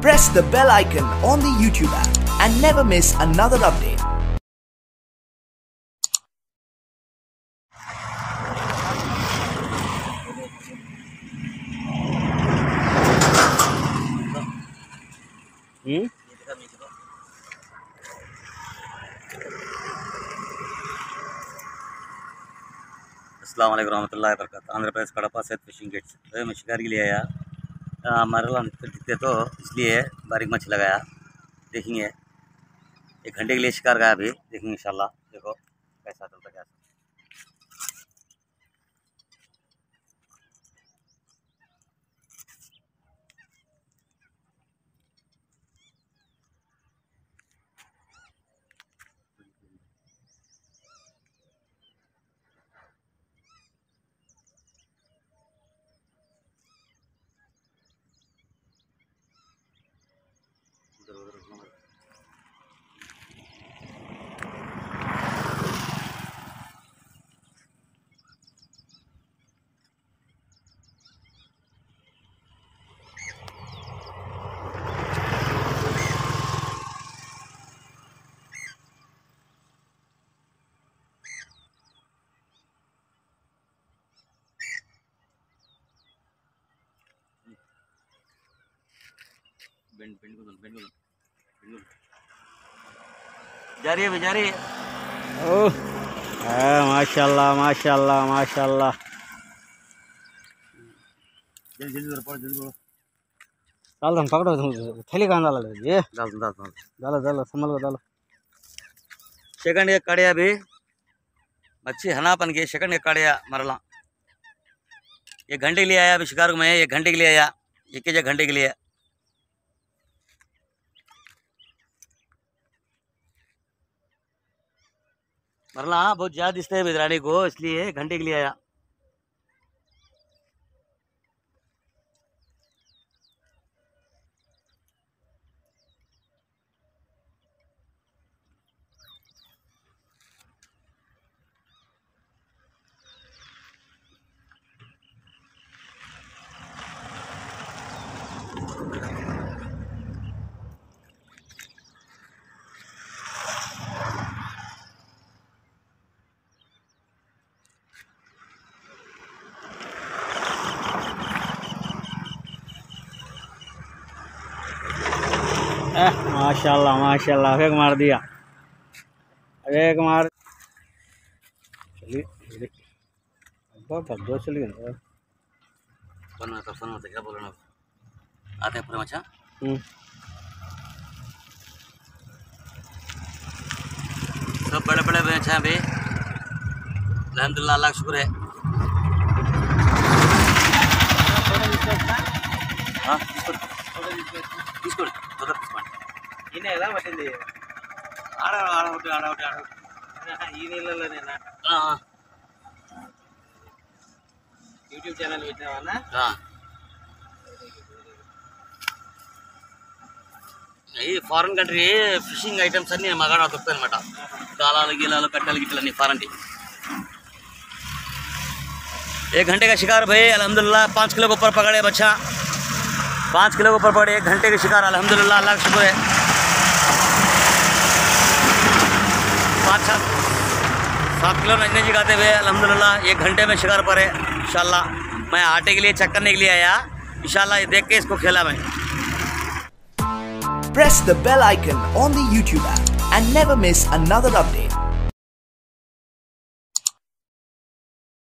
Press the bell icon on the YouTube app and never miss another update. हम्म अस्सलाम वालेकुम रहमतुल्लाहि व बरकातहू आंध्र प्रदेश कड़पा से फिशिंग गेट से तो मैं शिकार के लिए आया आ, मरला दिखते तो इसलिए बारीक मछ लगाया। देखेंगे। एक घंटे के लिए शिकार गया अभी देखेंगे इंशाल्लाह। देखो कैसा चलता क्या बेंड बेंड को बेंड को बेंड जा रही है जा रही है। ओह हाँ माशाल्लाह माशाल्लाह माशाल्लाह। जल्दी जल्दी जल्दी करो। चालतं पकडा थैली कांदा लागला ये? डाल डाल दो। झालं झालं समल झालं सेकंड एक कड़िया भी मच्छी हनापन के सेकंड एक कड़िया मरला। एक घंटे के लिए आया अभी शिकार को मैं एक घंटे के लिए आया एक घंटे के लिए। मरला हाँ बहुत ज़्यादा दिखते है बिदरानी को इसलिए घंटे के लिए आया। एह माशाल्लाह माशाल्लाह एक मार दिया। एक मार। चलिए चलिए। दो चलिए। फ़ोन में तो फ़ोन में तो क्या बोलना आते हैं पूरे हम्म। सब बड़े बड़े बेच हैं अभी। अलहमदिल्ला अल्लाह शुक्र है। हाँ, ఈయన ఎలా పట్టింది ఆడ ఆడ ఒకటి ఆడ ఒకటి ఆడ ఒకటి. ఈ నీళ్ళలోనేనా ఆ, యూట్యూబ్ ఛానల్ పెట్టినావా ఆ. ఈ ఫారెన్ కంట్రీ ఫిషింగ్ ఐటమ్స్ అన్ని మగాడ దొరుకుతాయి అనమాట గాలాలు గీలాలు కట్టెలు గిట్టలు అన్ని ఫారెన్ एक घंटे का शिकार भाई अल्हम्दुलिल्लाह पाँच किलो के ऊपर पकड़े बच्चा पाँच किलो के ऊपर पकड़े एक घंटे के शिकार अल्हम्दुलिल्लाह अल्लाह का शुक्र है सात सात किलो नजने जिगाते हुए अलहमदिल्ला एक घंटे में शिकार पर है इंशाल्लाह मैं आटे के लिए चक्कर के लिए आया ये देख के इसको खेला मैं press the bell icon on the YouTube app and never miss another.